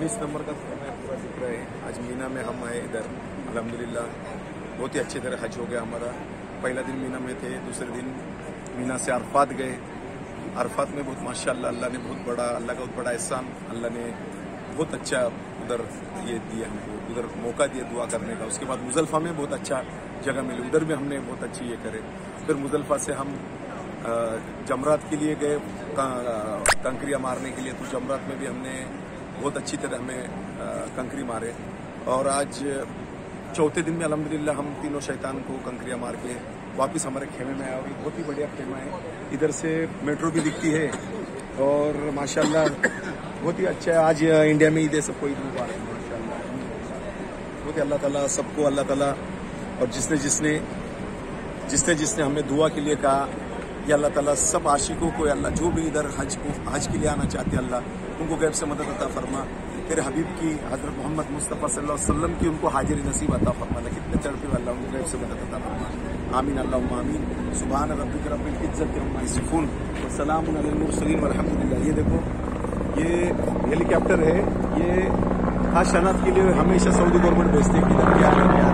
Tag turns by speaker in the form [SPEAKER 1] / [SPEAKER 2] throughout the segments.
[SPEAKER 1] उन्नीस नंबर का मैं पूरा दिख रहा है। आज मीना में हम आए इधर अलहमदिल्ला बहुत ही अच्छी तरह हज हो गया हमारा। पहला दिन मीना में थे, दूसरे दिन मीना से अरफात गए। अरफात में बहुत, माशाल्लाह, अल्लाह ने बहुत बड़ा, अल्लाह का बहुत बड़ा एहसान, अल्लाह ने बहुत अच्छा उधर ये दिया हमको, उधर मौका दिया दुआ करने का। उसके बाद मुजल्फा में बहुत अच्छा जगह मिली। उधर भी हमने बहुत अच्छी ये करे। फिर मुजल्फा से हम जमरात के लिए गए कंकरिया मारने के लिए। तो जमरात में भी हमने बहुत अच्छी तरह हमें कंकरी मारे। और आज चौथे दिन में अलहमदिल्ला हम तीनों शैतान को कंकरिया मार के वापस हमारे खेमे में और बहुत ही बढ़िया खेमा है। इधर से मेट्रो भी दिखती है और माशाल्लाह बहुत ही अच्छा है। आज इंडिया में ईद है सबको ईद मुबारक, माशाल्लाह। बहुत ही अल्लाह ताला सबको, अल्लाह ताला और जिसने जिसने जिसने जिसने हमें दुआ के लिए कहा कि अल्लाह ताला सब आशिकों को अल्लाह जो भी इधर हज को, हज के लिए आना चाहते अल्लाह उनको गैब से मदद अता फरमा। तेरे हबीब की, हज़रत मोहम्मद मुस्तफ़ा सल्लल्लाहु अलैहि वसल्लम की उनको हाजिर नसीब अता फरमा। कितने तड़पे अल्लाह उनको गैब से मदद अता फरमा। आमीन अल्लाह आमीन। सुबहान रब्बिक रब्बिल इज़्ज़त यसिफून व सलामुन अलल ये देखो, ये हेलीकॉप्टर है। ये खास शनाख्त के लिए हमेशा सऊदी गवर्नमेंट भेजते हैं कि इधर क्या है, क्या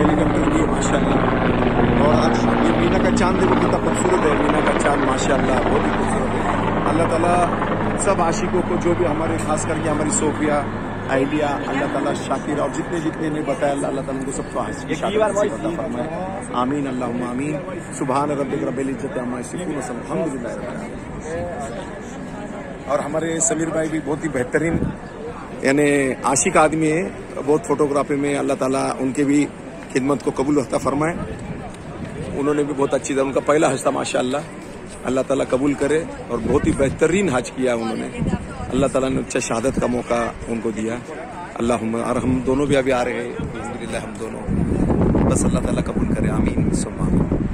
[SPEAKER 1] हेलीकॉप्टर की माशा और आज ये मीना का चाँद देखो कितना खूबसूरत है। मीना का चाँद, माशाल्लाह बहुत ही खूबसूरत है अल्लाह ताला सब आशिकों को जो भी हमारे खास करके हमारी सोफिया आइडिया अल्लाह ताला शाकिर और जितने जितने ने बताया अल्लाह अल्लाह ताला उनको सबको फरमाए। आमीन अल्लाह आमीन। सुबहान रब्बिक रब्बिल इज़्ज़त। और हमारे समीर भाई भी बहुत ही बेहतरीन यानी आशिक आदमी है बहुत फोटोग्राफी में अल्लाह ताला उनके भी खिदमत को कबूल होता फरमाए। उन्होंने भी बहुत अच्छी तरह उनका पहला था माशाल्लाह। अल्लाह ताला कबूल करे और बहुत ही बेहतरीन हज किया उन्होंने। अल्लाह ताला ने अच्छा शहादत का मौका उनको दिया। अल्लाह और हम दोनों भी अभी आ रहे हैं। हम दोनों। बस अल्लाह ताला कबूल करे, आमीन। आमीन।